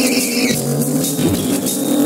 Peace.